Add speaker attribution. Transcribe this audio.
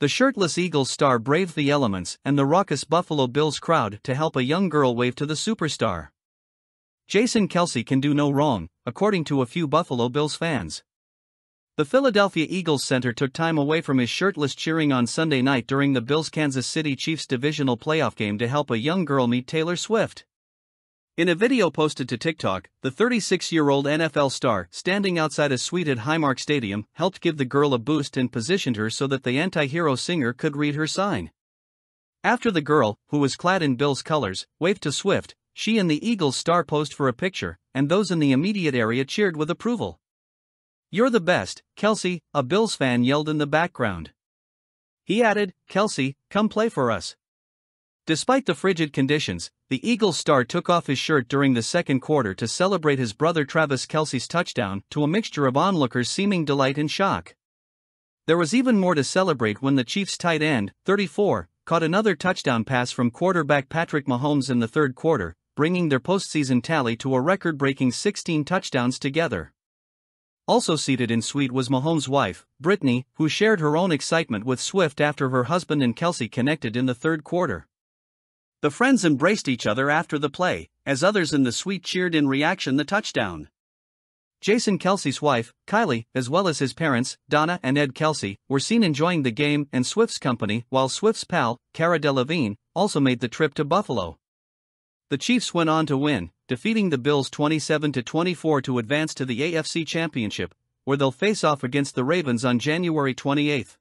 Speaker 1: The shirtless Eagles star braved the elements and the raucous Buffalo Bills crowd to help a young girl wave to the superstar. Jason Kelce can do no wrong, according to a few Buffalo Bills fans. The Philadelphia Eagles center took time away from his shirtless cheering on Sunday night during the Bills Kansas City Chiefs divisional playoff game to help a young girl meet Taylor Swift. In a video posted to TikTok, the 36 year old NFL star, standing outside a suite at Highmark Stadium, helped give the girl a boost and positioned her so that the anti hero singer could read her sign. After the girl, who was clad in Bills colors, waved to Swift, she and the Eagles star posed for a picture, and those in the immediate area cheered with approval. You're the best, Kelce, a Bills fan yelled in the background. He added, Kelce, come play for us. Despite the frigid conditions, the Eagles star took off his shirt during the second quarter to celebrate his brother Travis Kelce's touchdown to a mixture of onlookers' seeming delight and shock. There was even more to celebrate when the Chiefs' tight end, 34, caught another touchdown pass from quarterback Patrick Mahomes in the third quarter, bringing their postseason tally to a record breaking 16 touchdowns together. Also seated in suite was Mahomes' wife, Brittany, who shared her own excitement with Swift after her husband and Kelce connected in the third quarter. The friends embraced each other after the play, as others in the suite cheered in reaction the touchdown. Jason Kelce's wife, Kylie, as well as his parents, Donna and Ed Kelce, were seen enjoying the game and Swift's company, while Swift's pal, Cara Delevingne, also made the trip to Buffalo. The Chiefs went on to win, defeating the Bills 27 24 to advance to the AFC Championship, where they'll face off against the Ravens on January 28.